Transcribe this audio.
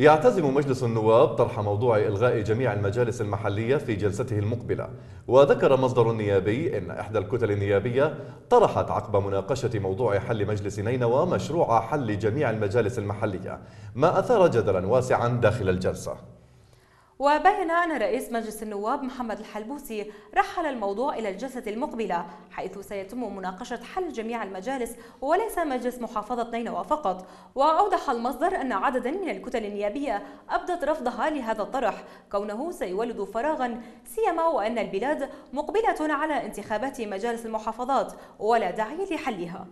يعتزم مجلس النواب طرح موضوع إلغاء جميع المجالس المحلية في جلسته المقبلة. وذكر مصدر نيابي أن إحدى الكتل النيابية طرحت عقب مناقشة موضوع حل مجلس نينوى مشروع حل جميع المجالس المحلية ما أثار جدلا واسعا داخل الجلسة. وبين أن رئيس مجلس النواب محمد الحلبوسي رحل الموضوع إلى الجلسة المقبلة حيث سيتم مناقشة حل جميع المجالس وليس مجلس محافظة نينوى فقط وأوضح المصدر أن عددا من الكتل النيابية أبدت رفضها لهذا الطرح كونه سيولد فراغا سيما وأن البلاد مقبلة على انتخابات مجالس المحافظات ولا داعي لحلها.